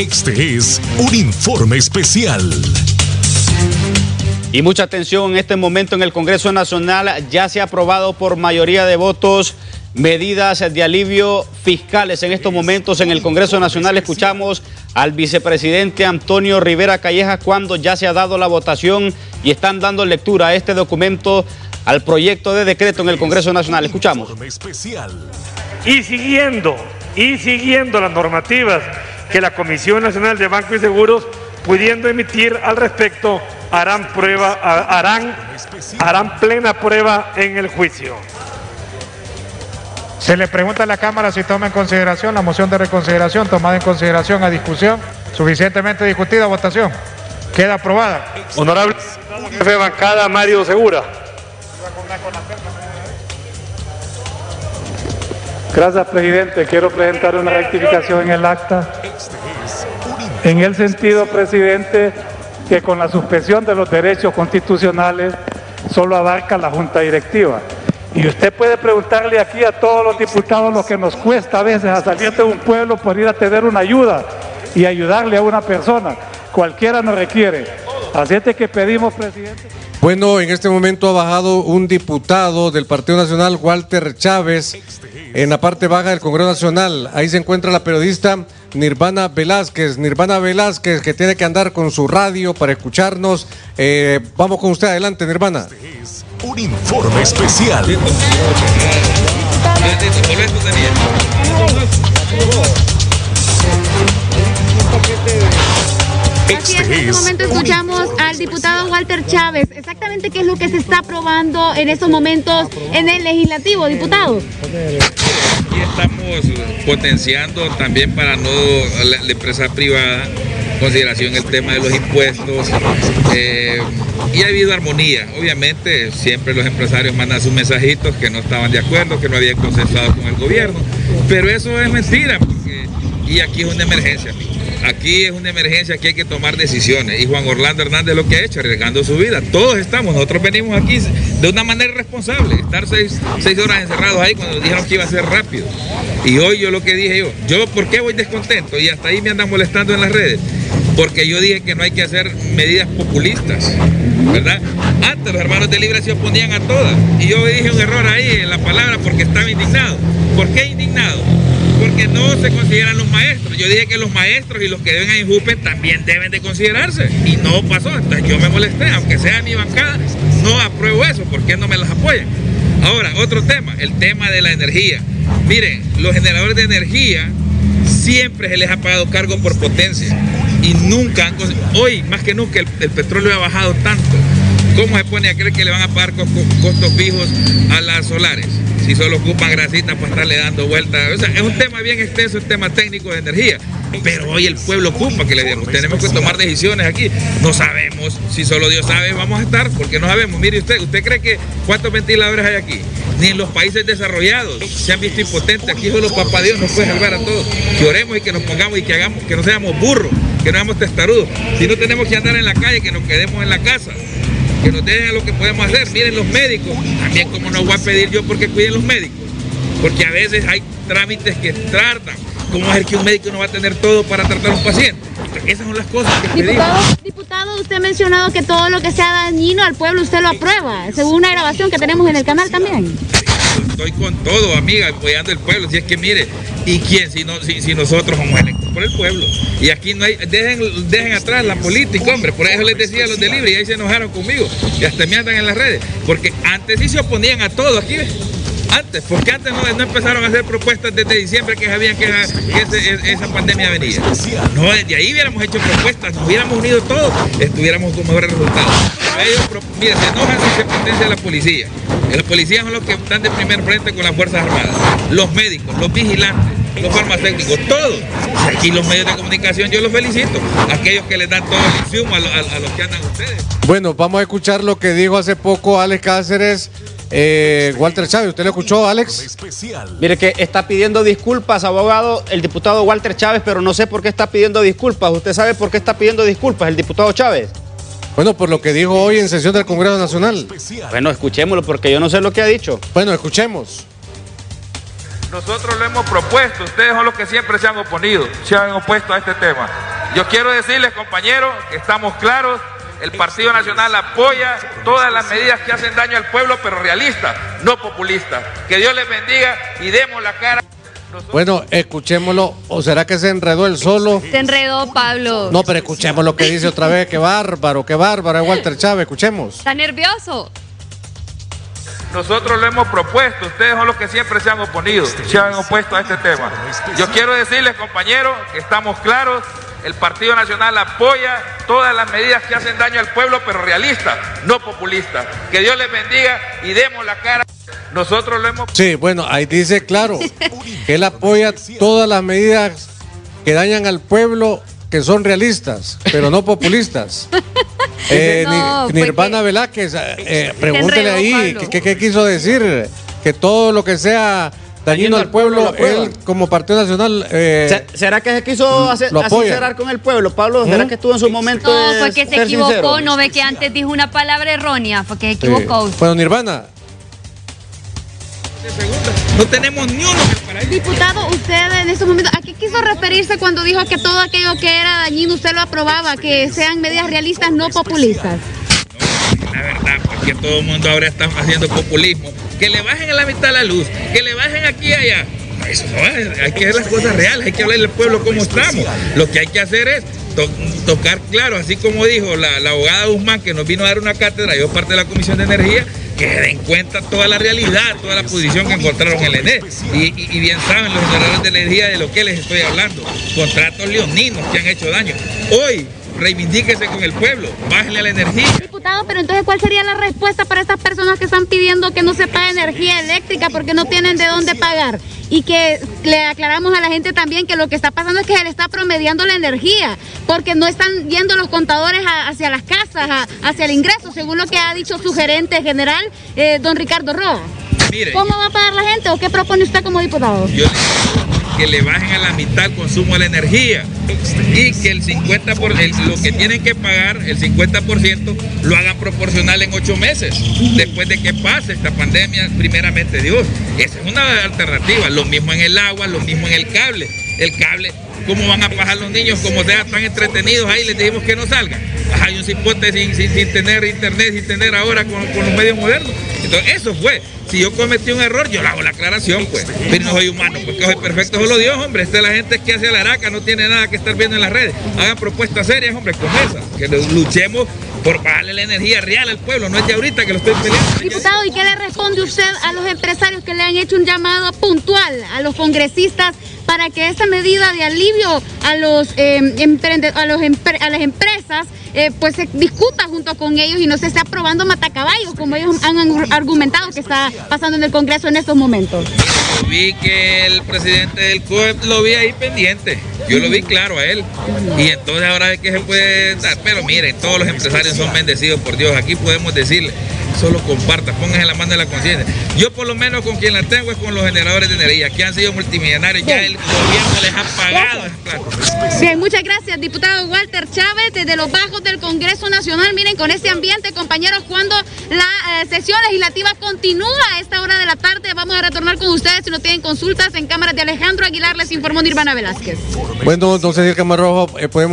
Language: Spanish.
Este es un informe especial. Y mucha atención en este momento en el Congreso Nacional. Ya se ha aprobado por mayoría de votos medidas de alivio fiscales. En estos momentos en el Congreso Nacional escuchamos al vicepresidente Antonio Rivera Calleja cuando ya se ha dado la votación y están dando lectura a este documento, al proyecto de decreto en el Congreso Nacional. Escuchamos. Y siguiendo, y siguiendo las normativas que la Comisión Nacional de Banco y Seguros, pudiendo emitir al respecto, harán prueba, harán, harán plena prueba en el juicio. Se le pregunta a la Cámara si toma en consideración la moción de reconsideración tomada en consideración a discusión, suficientemente discutida, votación. Queda aprobada. Honorable jefe de bancada Mario Segura. Gracias, presidente. Quiero presentar una rectificación en el acta. En el sentido, presidente, que con la suspensión de los derechos constitucionales solo abarca la Junta Directiva. Y usted puede preguntarle aquí a todos los diputados lo que nos cuesta a veces a salir de un pueblo por ir a tener una ayuda y ayudarle a una persona. Cualquiera nos requiere. Así es que pedimos, presidente. Bueno, en este momento ha bajado un diputado del Partido Nacional, Walter Chávez, en la parte baja del Congreso Nacional. Ahí se encuentra la periodista Nirvana Velázquez. Nirvana Velázquez, que tiene que andar con su radio para escucharnos. Eh, vamos con usted adelante, Nirvana un informe especial. Así es, en este momento escuchamos al diputado Walter Chávez. Exactamente qué es lo que se está aprobando en estos momentos en el legislativo, diputado. Y estamos potenciando también para no la empresa privada consideración el tema de los impuestos eh, y ha habido armonía. Obviamente siempre los empresarios mandan sus mensajitos que no estaban de acuerdo, que no habían consensuado con el gobierno, pero eso es mentira y aquí es una emergencia. Aquí es una emergencia, aquí hay que tomar decisiones. Y Juan Orlando Hernández lo que ha hecho, arriesgando su vida. Todos estamos, nosotros venimos aquí de una manera responsable. Estar seis, seis horas encerrados ahí cuando dijeron que iba a ser rápido. Y hoy yo lo que dije yo, yo por qué voy descontento y hasta ahí me andan molestando en las redes porque yo dije que no hay que hacer medidas populistas, ¿verdad? Antes los hermanos de Libre se oponían a todas y yo dije un error ahí en la palabra porque estaba indignado. ¿Por qué indignado? Porque no se consideran los maestros. Yo dije que los maestros y los que deben a Injupe también deben de considerarse y no pasó. Entonces yo me molesté, aunque sea mi bancada, no apruebo eso, ¿por qué no me las apoyan? Ahora, otro tema, el tema de la energía. Miren, los generadores de energía siempre se les ha pagado cargo por potencia y nunca han, hoy más que nunca el, petróleo ha bajado tanto. ¿Cómo se pone a creer que le van a pagar costos fijos a las solares? Si solo ocupan grasitas para estarle dando vueltas. O sea, es un tema bien extenso, un tema técnico de energía. Pero hoy el pueblo ocupa que le demos. Tenemos que tomar decisiones aquí. No sabemos, si solo Dios sabe, vamos a estar, porque no sabemos. Mire usted, ¿usted cree que cuántos ventiladores hay aquí? Ni en los países desarrollados se han visto impotentes. Aquí solo papá Dios nos puede salvar a todos. Que oremos y que nos pongamos y que hagamos, que no seamos burros que no seamos testarudos. Si no tenemos que andar en la calle, que nos quedemos en la casa, que nos dejen lo que podemos hacer. Miren los médicos, también como no voy a pedir yo porque cuiden los médicos, porque a veces hay trámites que tratan. ¿Cómo es que un médico no va a tener todo para tratar a un paciente? Esas son las cosas que diputado, pedimos. Diputado, usted ha mencionado que todo lo que sea dañino al pueblo usted lo aprueba, según una grabación que tenemos en el canal también estoy con todo, amiga, apoyando el pueblo. Si es que mire, ¿y quién si, no, si, nosotros somos electos por el pueblo? Y aquí no hay, dejen, dejen atrás la política, hombre. Por eso les decía a los de Libre y ahí se enojaron conmigo. Y hasta me andan en las redes. Porque antes sí se oponían a todo aquí. Antes, porque antes no, no, empezaron a hacer propuestas desde diciembre que sabían que, esa pandemia venía. No, desde ahí hubiéramos hecho propuestas, nos hubiéramos unido todos, estuviéramos con mejores resultados. Ellos, mira, se enojan si se potencia la policía. Los policías son los que están de primer frente con las Fuerzas Armadas, los médicos, los vigilantes, los farmacéuticos, todos. Aquí los medios de comunicación yo los felicito, aquellos que les dan todo el insumo a, los que andan ustedes. Bueno, vamos a escuchar lo que dijo hace poco Alex Cáceres. Eh, Walter Chávez, ¿usted lo escuchó, Alex? Mire que está pidiendo disculpas, abogado, el diputado Walter Chávez, pero no sé por qué está pidiendo disculpas. ¿Usted sabe por qué está pidiendo disculpas el diputado Chávez? Bueno, por lo que dijo hoy en sesión del Congreso Nacional. Bueno, escuchémoslo porque yo no sé lo que ha dicho. Bueno, escuchemos. Nosotros lo hemos propuesto, ustedes son los que siempre se han oponido, se han opuesto a este tema. Yo quiero decirles, compañeros, que estamos claros. El Partido Nacional apoya todas las medidas que hacen daño al pueblo, pero realistas, no populistas. Que Dios les bendiga y demos la cara. Bueno, escuchémoslo. ¿O será que se enredó el solo? Se enredó, Pablo. No, pero escuchemos lo que dice otra vez. Qué bárbaro, qué bárbaro. Es Walter Chávez, escuchemos. Está nervioso. Nosotros lo hemos propuesto, ustedes son los que siempre se han oponido, se han opuesto a este tema. Yo quiero decirles, compañeros, que estamos claros, el Partido Nacional apoya todas las medidas que hacen daño al pueblo, pero realistas, no populistas. Que Dios les bendiga y demos la cara. Nosotros lo hemos... Sí, bueno, ahí dice claro que él apoya todas las medidas que dañan al pueblo que son realistas, pero no populistas. Eh, No, Ni- Nirvana que- Velázquez, eh, eh, pregúntele enredó, ahí. ¿qué, qué quiso decir. Que todo lo que sea dañino al pueblo, él como Partido Nacional... eh, Se- ¿Será que se quiso hacer, lo apoya. sincerar con el pueblo, Pablo? ¿Será ¿Mm? que estuvo en su momento No, fue que se ser equivocó. sincero? No ve que antes dijo una palabra errónea. Fue que se sí. equivocó. Bueno, Nirvana, No tenemos ni uno para Diputado, usted en estos momentos, ¿a qué quiso referirse cuando dijo que todo aquello que era dañino usted lo aprobaba, que sean medidas realistas, no populistas? La verdad, porque todo el mundo ahora está haciendo populismo. Que le bajen a la mitad la luz, que le bajen aquí y allá. Eso no es, hay que ver las cosas reales, hay que hablarle al pueblo cómo estamos. Lo que hay que hacer es to- tocar claro, así como dijo la, la abogada Guzmán, que nos vino a dar una cátedra, yo parte de la Comisión de Energía, que den cuenta toda la realidad, toda la posición que encontraron en el ENE. Y, y- bien saben los generadores de energía de lo que les estoy hablando. Contratos leoninos que han hecho daño. Hoy, reivindíquese con el pueblo, bájenle a la energía. Diputado, pero entonces, ¿cuál sería la respuesta para estas personas que están pidiendo que no se pague energía eléctrica porque no tienen de dónde pagar? Y que le aclaramos a la gente también que lo que está pasando es que se le está promediando la energía, porque no están yendo los contadores a- hacia las casas, a- hacia el ingreso, según lo que ha dicho su gerente general, eh, don Ricardo Roa. Mire, ¿Cómo va a pagar la gente o qué propone usted como diputado? yo que le bajen a la mitad el consumo de la energía y que el 50% por, el- lo que tienen que pagar, el 50%, lo hagan proporcional en ocho meses, después de que pase esta pandemia, primeramente Dios. Esa es una alternativa. Lo mismo en el agua, lo mismo en el cable. El cable, ¿cómo van a bajar los niños como sea tan entretenidos ahí? Les dijimos que no salgan. Hay un cipote sin, sin, sin tener internet, sin tener ahora con, con los medios modernos. Entonces, eso fue. Si yo cometí un error, yo le hago la aclaración, pues. Pero no soy humano, porque soy perfecto, solo Dios, hombre. Esta es la gente que hace la araca, no tiene nada que estar viendo en las redes. Hagan propuestas serias, hombre, como esas. Que luchemos por bajarle la energía real al pueblo, no es de ahorita que lo estoy peleando. Diputado, ¿y qué le responde usted a los empresarios que le han hecho un llamado puntual a los congresistas para que esta medida de alivio a los eh, emprende- a, los a las empresas eh, pues se discuta junto con ellos y no se esté aprobando matacaballos como ellos han argumentado que está pasando en el Congreso en estos momentos? Vi que el presidente del COEP lo vi ahí pendiente. Yo lo vi claro a él. Y entonces ahora de que se puede dar. Pero miren, todos los empresarios son bendecidos por Dios. Aquí podemos decirle, solo comparta, pónganse la mano en la conciencia. Yo por lo menos con quien la tengo es con los generadores de energía, que han sido multimillonarios. Ya el gobierno les ha pagado. Bien, muchas gracias, diputado Walter Chávez, desde los bajos del Congreso Nacional. Miren, con este ambiente, compañeros, cuando la eh, sesión legislativa continúa a esta hora de la tarde, vamos a retornar con ustedes si no tienen consultas en cámaras de Alejandro Aguilar, les informó Nirvana Velázquez. bueno, entonces el Camarrojo, eh, podemos...